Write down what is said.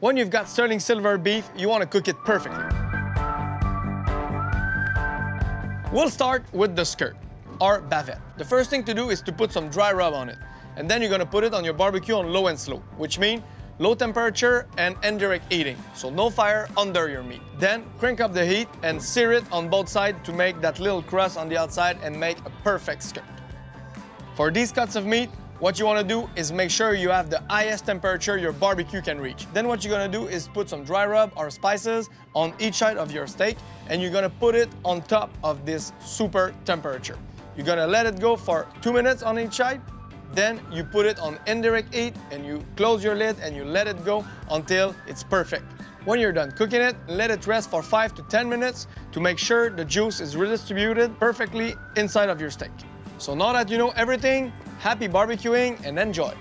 When you've got sterling silver beef, you want to cook it perfectly. We'll start with the skirt, or bavette. The first thing to do is to put some dry rub on it, and then you're gonna put it on your barbecue on low and slow, which means low temperature and indirect heating, so no fire under your meat. Then crank up the heat and sear it on both sides to make that little crust on the outside and make a perfect skirt. For these cuts of meat, what you wanna do is make sure you have the highest temperature your barbecue can reach. Then what you're gonna do is put some dry rub or spices on each side of your steak and you're gonna put it on top of this super temperature. You're gonna let it go for two minutes on each side, then you put it on indirect heat and you close your lid and you let it go until it's perfect. When you're done cooking it, let it rest for 5 to 10 minutes to make sure the juice is redistributed perfectly inside of your steak. So now that you know everything, happy barbecuing and enjoy!